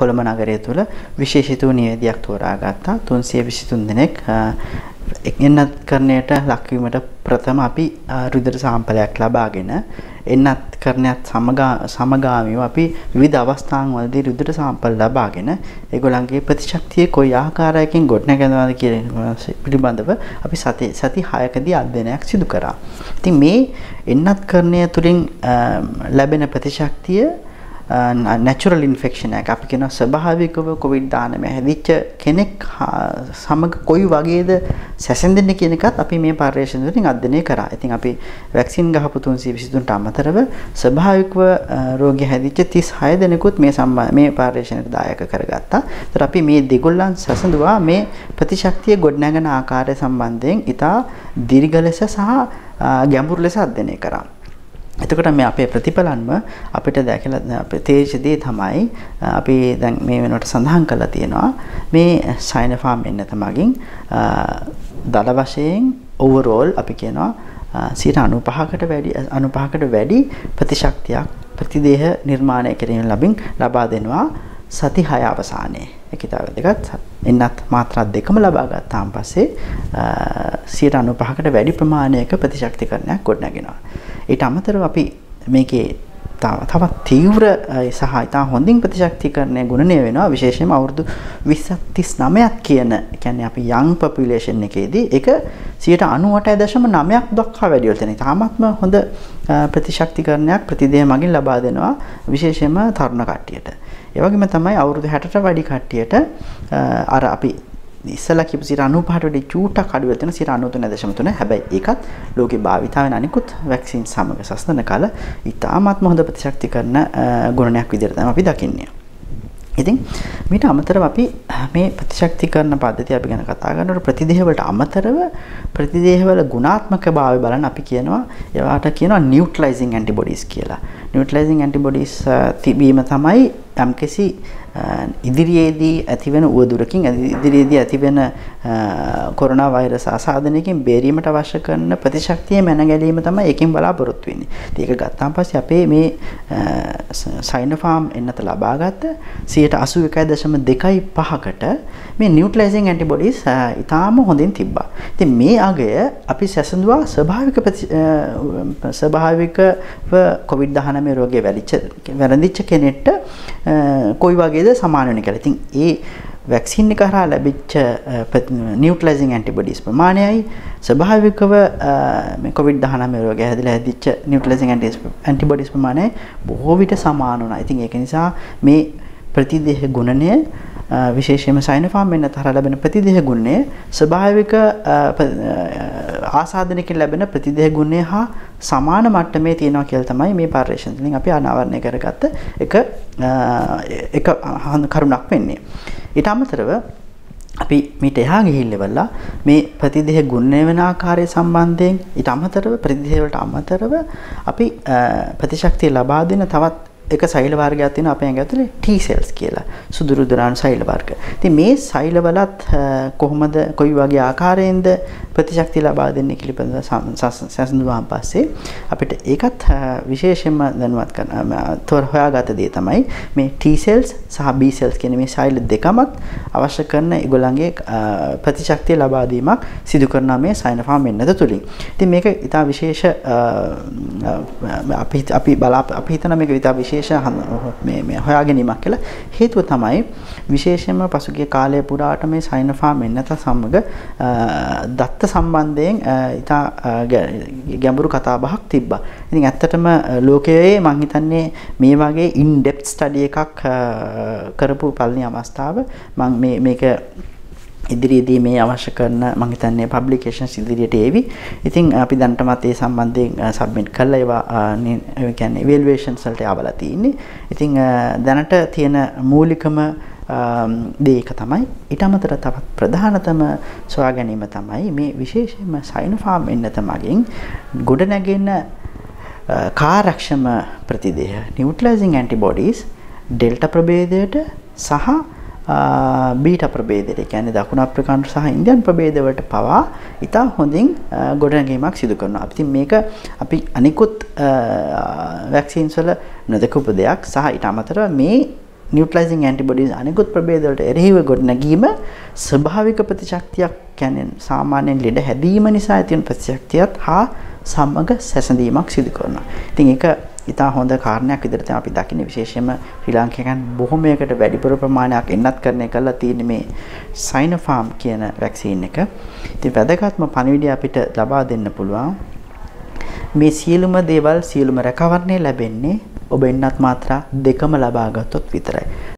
කොළඹ නගරය තුළ විශේෂිත වූ නිවේදයක් තෝරාගත්තා 323 දෙනෙක් එන්නත් කරණයට ලක්වීමට ප්‍රථම අපි රුධිර සාම්පලයක් ලබාගෙන එන්නත් කරණයත් සමගාමීව අපි විවිධ අවස්ථාන් වලදී රුධිර සාම්පල් ලබාගෙන ඒගොල්ලන්ගේ ප්‍රතිශක්තිය කොයි ආකාරයකින් ගොඩනගනවාද කියන පිළිබඳව අපි සති සති 6කදී අධ්‍යයනයක් සිදු කරා. ඉතින් මේ එන්නත් කරණය තුලින් ලැබෙන ප්‍රතිශක්තිය නැචරල් ඉන්ෆෙක්ෂන් එකක් අපි කියන ස්වභාවිකව කොවිඩ් 19 හැදිච්ච කෙනෙක් සමග කොයි වගේද සැසඳෙන්නේ කියන එකත් අපි මේ පර්යේෂණ වලින් අධ්‍යයනය කරා. ඉතින් අපි වැක්සින් ගහපු 323ට අමතරව ස්වභාවිකව රෝගී හැදිච්ච 36 දෙනෙකුත් මේ මේ පර්යේෂණයට දායක කරගත්තා. ඒතර අපි මේ දෙගොල්ලන් සැසඳුවා මේ ප්‍රතිශක්තිය ගොඩනගන ආකාරය සම්බන්ධයෙන් ඉතා දීර්ඝ ලෙස සහ ගැඹුරු ලෙස අධ්‍යයනය කරා. එතකොට මේ අපේ ප්‍රතිඵලන්ම අපිට දැකලා අපේ තේජදී තමයි අපි දැන් මේ වෙනකොට සඳහන් කරලා තියෙනවා. මේ සයිනෝෆාම් එන්නත මගින් දල වශයෙන් ඕවරෝල් අපි කියනවා 95කට වැඩි 95කට වැඩි ප්‍රතිශක්තියක් ප්‍රතිදේහ නිර්මාණය කිරීම ලැබින් ලබා දෙනවා සති 6 අවසානයේ. ඒක ඉතාල වැදගත්. එන්නත් මාත්‍රා දෙකම ලබා ගත්තාන් පස්සේ 95කට වැඩි ප්‍රමාණයක ප්‍රතිශක්තිකරණයක් ගොඩනගෙනවා. ඊට අමතරව අපි මේකේ තවත් තීව්‍ර සහ ඉතා හොඳින් ප්‍රතිශක්තිකරණය ගුණනය වෙනවා විශේෂයෙන්ම අවුරුදු 2039ක් කියන කියන්නේ අපි යං පොපියුලේෂන් එකේදී ඒක 98.9ක් දක්වා වැඩි වෙලා තියෙනවා. තාමත්ම හොඳ ප්‍රතිශක්තිකරණයක් ප්‍රතිදේහ මගින් ලබා දෙනවා විශේෂයෙන්ම තරුණ කට්ටියට. ඒ වගේම තමයි අවුරුදු 60ට වැඩි කට්ටියට අර අපි ඉස්සලා කියපු 95ට වඩා චූටක් අඩු වෙන 93.3 හැබැයි ඒකත් ලෝකේ භාවිතා වෙන අනිකුත් වැක්සින් සමග සස්තන කාල ඉතාමත්ම හොඳ ප්‍රතිශක්ති කරන ගුණයක් විදිහට තමයි අපි දකින්නේ. ඉතින් මීට අමතරව අපි මේ ප්‍රතිශක්තිකරණ පද්ධතිය අපි ගැන කතා කරනකොට ප්‍රතිදේහ වලට අමතරව ප්‍රතිදේහ වල ගුණාත්මක භාවය බලන්න අපි කියනවා ඒවට කියනවා නියුට්‍රලයිසිං ඇන්ටිබොඩීස් කියලා. නියුට්‍රලයිසිං ඇන්ටිබොඩීස් තිබීම තමයි යම්කිසි ඉදිරියේදී ඇතිවෙන උවදුරකින් ඉදිරියේදී ඇතිවෙන කොරෝනා වෛරස් ආසාදනයකින් බේරීමට අවශ්‍ය කරන ප්‍රතිශක්තිය මැන ගැනීම තමයි එකකින් බලාපොරොත්තු වෙන්නේ. ඉතින් ඒක ගත්තාන් පස්සේ අපේ මේ සයිනෝෆාම් එන්නත ලබාගත්ත 81.25කට මේ නියුට්‍රලයිසිං ඇන්ටිබොඩීස් ඊටාම හොඳින් තිබ්බා. ඉතින් මේ අගය අපි සැසඳුවා ස්වභාවික ස්වභාවිකව COVID-19 රෝගය වැළඳිච්ච කෙනෙක්ට කොයි වගේද සමාන වෙන කියලා. ඉතින් ඒ වැක්සින් එක හරහා ලැබිච්ච නියුට්‍රලයිසිං ඇන්ටිබොඩීස් ප්‍රමාණයයි ස්වභාවිකව මේ COVID-19 රෝගය හැදිලා හැදිච්ච නියුට්‍රලයිසිං ඇන්ටිබොඩීස් ප්‍රමාණය බොහෝ විට සමාන වුණා. ඉතින් ඒක නිසා මේ ප්‍රතිදේහ ගුණනය විශේෂයෙන්ම සයිනෝෆාම් වෙන තරහ ලැබෙන ප්‍රතිදේහ ගුණය ස්වභාවික ආසාදනයකින් ලැබෙන ප්‍රතිදේහ ගුණය හා සමාන මට්ටමේ තියෙනවා කියලා තමයි මේ පර්යේෂණ වලින් අපි අනාවරණය කරගත්ත එක එක කරුණක් වෙන්නේ. ඊට අමතරව අපි මීට එහා ගිහිල්ලෙවලා මේ ප්‍රතිදේහ ගුණය වෙන ආකාරය සම්බන්ධයෙන් ඊට අමතරව ප්‍රතිදේහ වලට අමතරව අපි ප්‍රතිශක්තිය ලබා දෙන තවත් එක සෛල වර්ගයක් තියෙනවා අපේ ඇඟ ඇතුලේ T cells කියලා. සුදු රුධිරාණු සෛල වර්ග. ඉතින් මේ සෛලවලත් කොහොමද කොයි වගේ ආකාරයෙන්ද ප්‍රතිශක්තිය ලබා දෙන්නේ කියලා සැසඳුවාන් පස්සේ අපිට ඒකත් විශේෂයෙන්ම දැනුවත් කරන තොර හොයාගත දේ තමයි මේ T cells සහ B cells කියන මේ සෛල දෙකමත් අවශ්‍ය කරන ඒගොල්ලන්ගේ ප්‍රතිශක්තිය ලබා දීමක් සිදු කරනවා මේ සයිනෝෆාම් වෙන්නද තුලින්. ඉතින් මේක ඉතා විශේෂ අපි අපි බලා අපි හිතන මේක ඉතා විශේෂ විශේෂ මේ මේ හොයා ගැනීමක් කියලා හේතුව තමයි විශේෂයෙන්ම පසුගිය කාලය පුරාට මේ සයිනෝෆාම් එන්නත සමග දත්ත සම්බන්ධයෙන් ඉතා ගැඹුරු කතාබහක් තිබ්බා. ඉතින් ඇත්තටම ලෝකයේ මං හිතන්නේ මේ වගේ ඉන් ඩෙප්ත් ස්ටඩි එකක් කරපු පළවෙනි අවස්ථාව මම මේ මේක ඉදිරියේදී මේ අවශ්‍ය කරන මම හිතන්නේ පබ්ලිකේෂන්ස් ඉදිරියට ඒවි. ඉතින් අපි දැනටමත් ඒ සම්බන්ධයෙන් සබ්මිට් කරලා ඒවා ඒ කියන්නේ ඉවැලුවේෂන්ස් වලට ආවලා තියෙන්නේ. ඉතින් දැනට තියෙන මූලිකම දේක තමයි ඊට අමතර තවත් ප්‍රධානතම සොයා ගැනීම තමයි මේ විශේෂයෙන්ම සයිනෝෆාම් එන්නත මගින් ගොඩ නැගෙන කාර්යක්ෂම ප්‍රතිදේහ නියුට්‍රලයිසිං ඇන්ටිබොඩීස් ඩෙල්ටා ප්‍රභේදයට සහ බීට ප්‍රභේදයට කියන්නේ දකුණු අප්‍රිකානු සහ ඉන්දියන් ප්‍රභේදවලට පවා ඉතා හොඳින් ගොඩනැගීමක් සිදු කරනවා. අපි මේක අපි අනිකුත් වැක්සින්ස් වල නොදකපු දෙයක් සහ ඊට අමතරව මේ නියුට්‍රලයිසින් ඇන්ටිබොඩීස් අනිකුත් ප්‍රභේද වලට එරෙහිව ගොඩනැගීම ස්වභාවික ප්‍රතිශක්තියක් කියන්නේ සාමාන්‍යයෙන් ලෙඩ හැදීම නිසා ඇති වෙන ප්‍රතිශක්තියත් හා සමග සැසඳීමක් සිදු කරනවා. ඉතින් ඒක ඉතා හොඳ කාරණයක් විදිහට තමයි අපි දකින්නේ විශේෂයෙන්ම ශ්‍රී ලාංකිකයන් බොහොමයකට වැඩිපුර ප්‍රමාණයක් එන්නත් කරණය කරලා තියෙන මේ සයිනෝෆාම් කියන වැක්සීන් එක. ඉතින් වැදගත්ම පණිවිඩය අපිට ලබා දෙන්න පුළුවන් මේ සියලුම දේවල් සියලුම රැකවරණය ලැබෙන්නේ ඔබ එන්නත් මාත්‍රා දෙකම ලබා ගත්තොත් විතරයි.